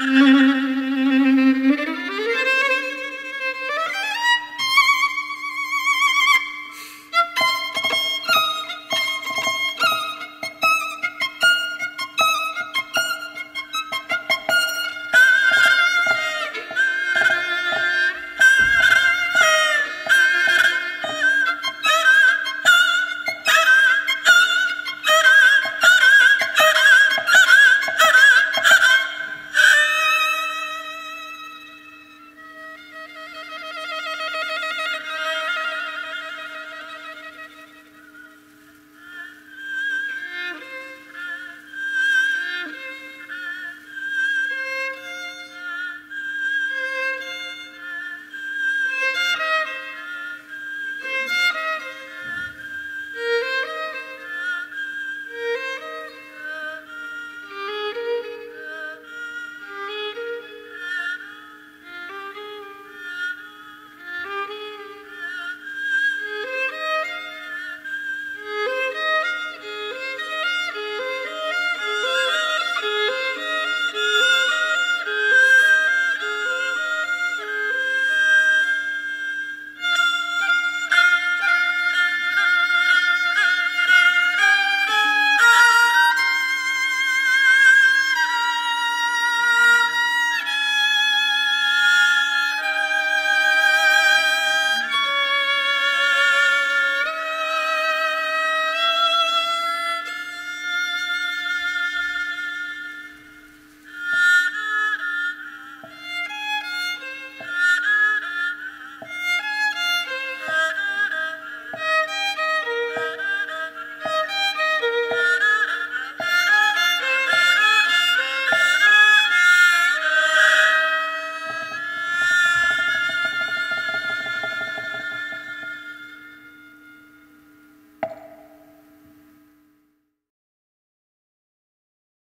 Mm-hmm.